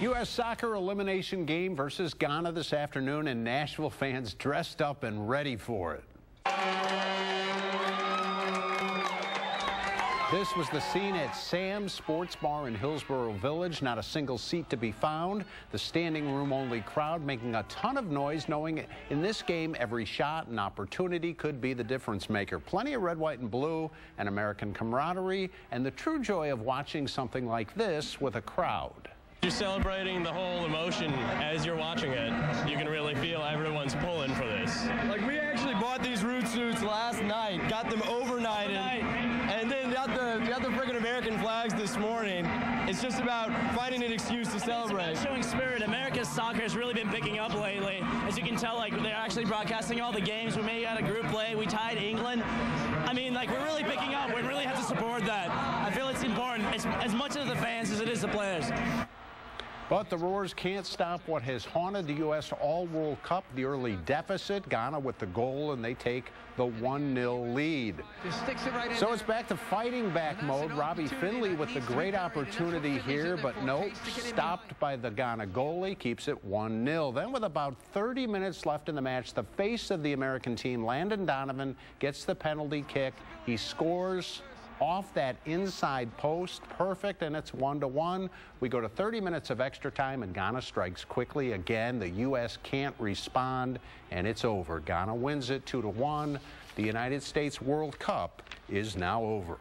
U.S. soccer elimination game versus Ghana this afternoon, and Nashville fans dressed up and ready for it. This was the scene at Sam's Sports Bar in Hillsboro Village. Not a single seat to be found. The standing room only crowd making a ton of noise, knowing in this game every shot and opportunity could be the difference maker. Plenty of red, white, and blue, and American camaraderie, and the true joy of watching something like this with a crowd. You're celebrating the whole emotion as you're watching it. You can really feel everyone's pulling for this. Like we actually bought these root suits last night, got them overnighted, and then got the got the freaking American flags this morning. It's just about finding an excuse to celebrate. showing spirit. America's soccer has really been picking up lately. As you can tell, like they're actually broadcasting all the games. We made out a group play. We tied England. I mean, like we're really picking up. We really have to support that. I feel it's important. It's as much of the fans as it is the players. But the Roars can't stop what has haunted the U.S. All-World Cup, the early deficit. Ghana with the goal, and they take the 1-0 lead. Right so it's back to fighting back mode. Robbie Findley with the great opportunity here, but nope, stopped by the Ghana goalie, keeps it 1-0. Then with about 30 minutes left in the match, the face of the American team, Landon Donovan, gets the penalty kick. He scores off that inside post. Perfect, and it's one to one. We go to 30 minutes of extra time, and Ghana strikes quickly again. The U.S. can't respond, and it's over. Ghana wins it two to one. The United States World Cup is now over.